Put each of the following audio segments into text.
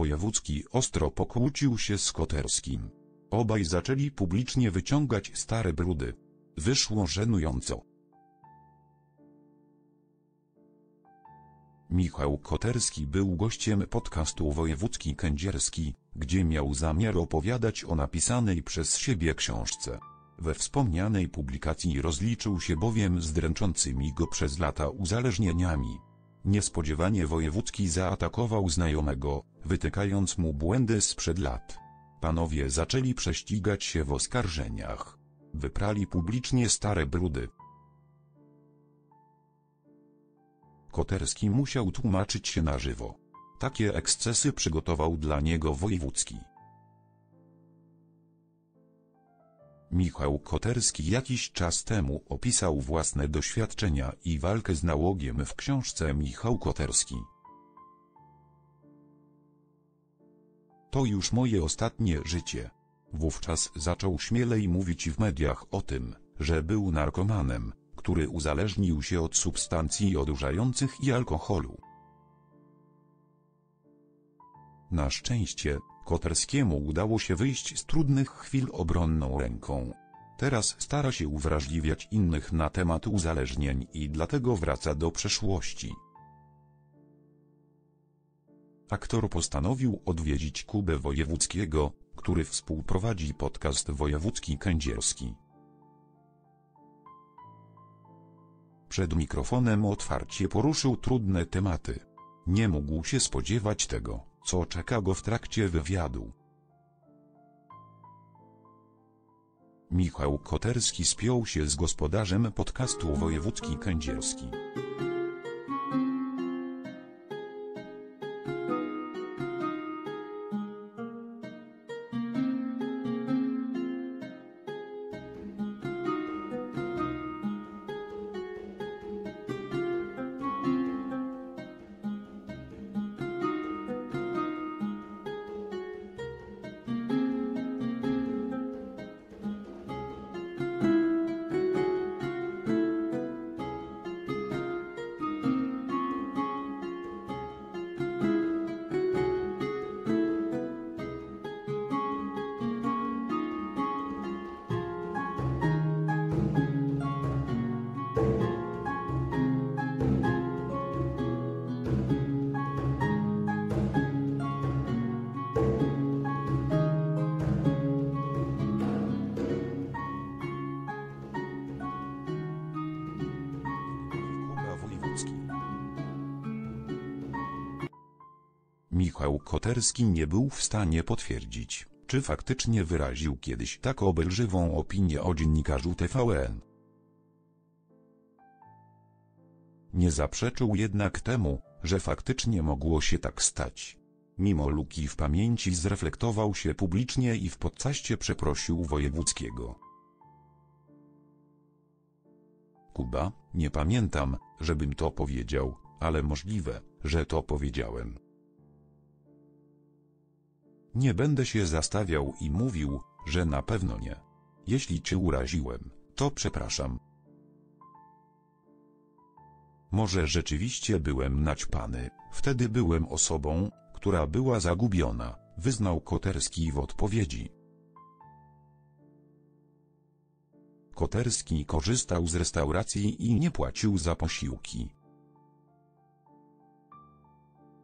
Wojewódzki ostro pokłócił się z Koterskim. Obaj zaczęli publicznie wyciągać stare brudy. Wyszło żenująco. Michał Koterski był gościem podcastu Wojewódzki Kędzierski, gdzie miał zamiar opowiadać o napisanej przez siebie książce. We wspomnianej publikacji rozliczył się bowiem z dręczącymi go przez lata uzależnieniami. Niespodziewanie Wojewódzki zaatakował znajomego, wytykając mu błędy sprzed lat. Panowie zaczęli prześcigać się w oskarżeniach. Wyprali publicznie stare brudy. Koterski musiał tłumaczyć się na żywo. Takie ekscesy przygotował dla niego Wojewódzki. Michał Koterski jakiś czas temu opisał własne doświadczenia i walkę z nałogiem w książce Michał Koterski. To już moje ostatnie życie. Wówczas zaczął śmielej mówić w mediach o tym, że był narkomanem, który uzależnił się od substancji odurzających i alkoholu. Na szczęście, Koterskiemu udało się wyjść z trudnych chwil obronną ręką. Teraz stara się uwrażliwiać innych na temat uzależnień i dlatego wraca do przeszłości. Aktor postanowił odwiedzić Kubę Wojewódzkiego, który współprowadzi podcast Wojewódzki Kędzierski. Przed mikrofonem otwarcie poruszył trudne tematy. Nie mógł się spodziewać tego, co czeka go w trakcie wywiadu. Michał Koterski spiął się z gospodarzem podcastu Wojewódzki Kędzierski. Koterski nie był w stanie potwierdzić, czy faktycznie wyraził kiedyś tak obelżywą opinię o dziennikarzu TVN. Nie zaprzeczył jednak temu, że faktycznie mogło się tak stać. Mimo luki w pamięci zreflektował się publicznie i w podcaście przeprosił Wojewódzkiego. Kuba, nie pamiętam, żebym to powiedział, ale możliwe, że to powiedziałem. Nie będę się zastawiał i mówił, że na pewno nie. Jeśli cię uraziłem, to przepraszam. Może rzeczywiście byłem naćpany, wtedy byłem osobą, która była zagubiona, wyznał Koterski w odpowiedzi. Koterski korzystał z restauracji i nie płacił za posiłki.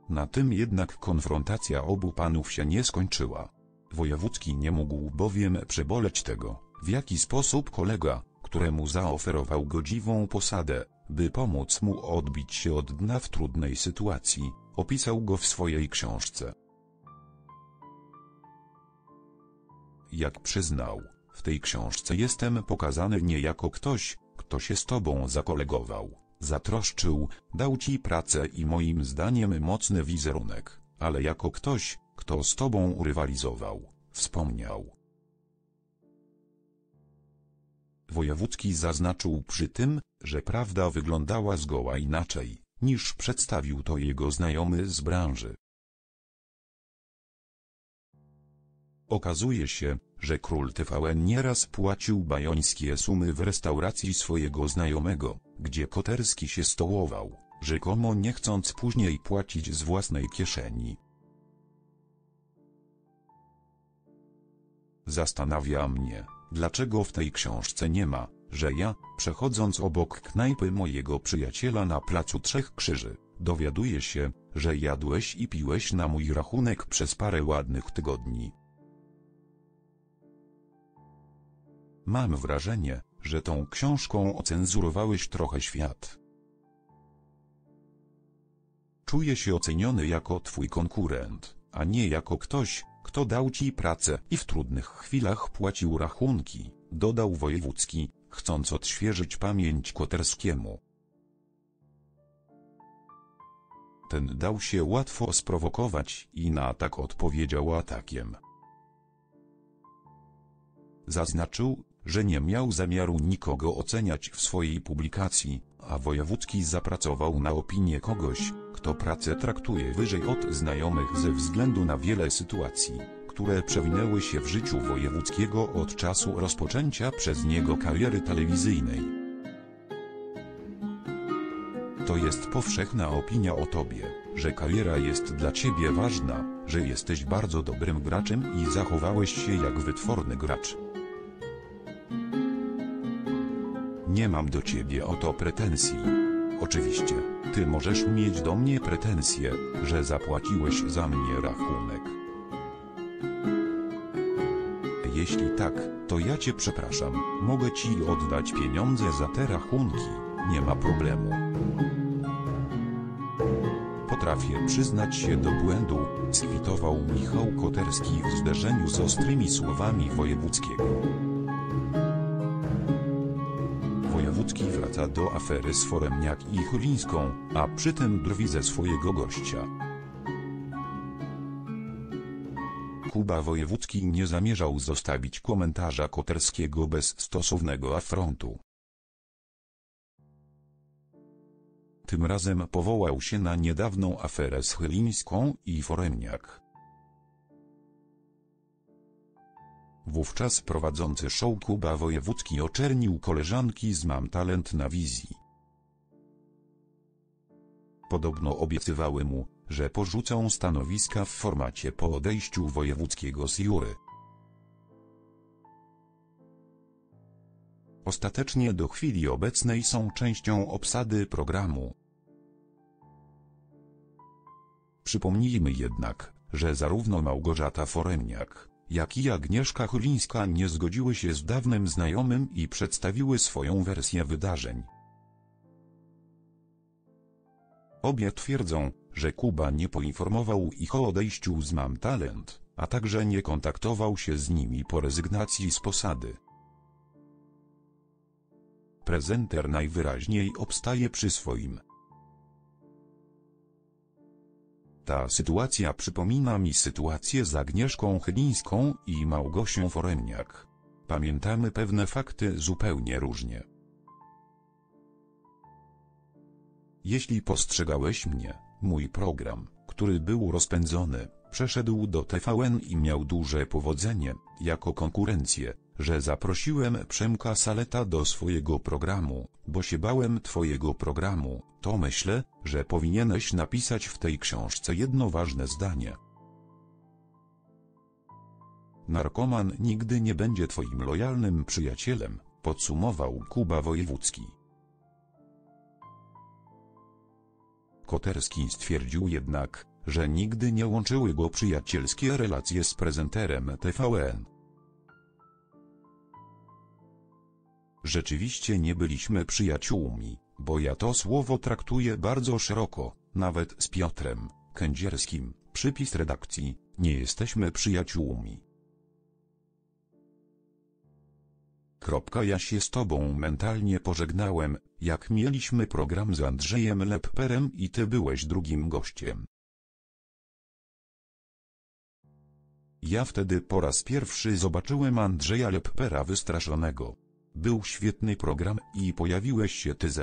Na tym jednak konfrontacja obu panów się nie skończyła. Wojewódzki nie mógł bowiem przeboleć tego, w jaki sposób kolega, któremu zaoferował godziwą posadę, by pomóc mu odbić się od dna w trudnej sytuacji, opisał go w swojej książce. Jak przyznał, w tej książce jestem pokazany nie jako ktoś, kto się z tobą zakolegował, zatroszczył, dał ci pracę i moim zdaniem mocny wizerunek, ale jako ktoś, kto z tobą rywalizował, wspomniał. Wojewódzki zaznaczył przy tym, że prawda wyglądała zgoła inaczej, niż przedstawił to jego znajomy z branży. Okazuje się, że król TVN nieraz płacił bajońskie sumy w restauracji swojego znajomego, gdzie Koterski się stołował, rzekomo nie chcąc później płacić z własnej kieszeni. Zastanawia mnie, dlaczego w tej książce nie ma, że ja, przechodząc obok knajpy mojego przyjaciela na placu Trzech Krzyży, dowiaduję się, że jadłeś i piłeś na mój rachunek przez parę ładnych tygodni. Mam wrażenie, że tą książką ocenzurowałeś trochę świat. Czuję się oceniony jako twój konkurent, a nie jako ktoś, kto dał ci pracę i w trudnych chwilach płacił rachunki, dodał wojewódzki, chcąc odświeżyć pamięć Koterskiemu. Ten dał się łatwo sprowokować i na atak odpowiedział atakiem. Zaznaczył, że nie miał zamiaru nikogo oceniać w swojej publikacji, a wojewódzki zapracował na opinię kogoś, kto pracę traktuje wyżej od znajomych ze względu na wiele sytuacji, które przewinęły się w życiu wojewódzkiego od czasu rozpoczęcia przez niego kariery telewizyjnej. To jest powszechna opinia o tobie, że kariera jest dla ciebie ważna, że jesteś bardzo dobrym graczem i zachowałeś się jak wytworny gracz. Nie mam do ciebie o to pretensji. Oczywiście, ty możesz mieć do mnie pretensje, że zapłaciłeś za mnie rachunek. Jeśli tak, to ja cię przepraszam, mogę ci oddać pieniądze za te rachunki, nie ma problemu. Potrafię przyznać się do błędu, skwitował Michał Koterski w zderzeniu z ostrymi słowami wojewódzkiego. Do afery z Foremniak i Chylińską, a przy tym drwi ze swojego gościa. Kuba Wojewódzki nie zamierzał zostawić komentarza Koterskiego bez stosownego afrontu. Tym razem powołał się na niedawną aferę z Chylińską i Foremniak. Wówczas prowadzący show Kuba Wojewódzki oczernił koleżanki z Mam Talent na wizji. Podobno obiecywały mu, że porzucą stanowiska w formacie po odejściu wojewódzkiego z jury. Ostatecznie do chwili obecnej są częścią obsady programu. Przypomnijmy jednak, że zarówno Małgorzata Foremniak, jak i Agnieszka Chylińska nie zgodziły się z dawnym znajomym i przedstawiły swoją wersję wydarzeń. Obie twierdzą, że Kuba nie poinformował ich o odejściu z Mam Talent, a także nie kontaktował się z nimi po rezygnacji z posady. Prezenter najwyraźniej obstaje przy swoim. Ta sytuacja przypomina mi sytuację z Agnieszką Chylińską i Małgosią Foremniak. Pamiętamy pewne fakty zupełnie różnie. Jeśli postrzegałeś mnie, mój program, który był rozpędzony, przeszedł do TVN i miał duże powodzenie, jako konkurencję, że zaprosiłem Przemka Saleta do swojego programu, bo się bałem twojego programu, to myślę, że powinieneś napisać w tej książce jedno ważne zdanie. Narkoman nigdy nie będzie twoim lojalnym przyjacielem, podsumował Kuba Wojewódzki. Koterski stwierdził jednak, że nigdy nie łączyły go przyjacielskie relacje z prezenterem TVN. Rzeczywiście nie byliśmy przyjaciółmi, bo ja to słowo traktuję bardzo szeroko, nawet z Piotrem Kędzierskim, przypis redakcji, nie jesteśmy przyjaciółmi. Kropka ja się z tobą mentalnie pożegnałem, jak mieliśmy program z Andrzejem Lepperem i ty byłeś drugim gościem. Ja wtedy po raz pierwszy zobaczyłem Andrzeja Leppera wystraszonego. Był świetny program i pojawiłeś się TZ.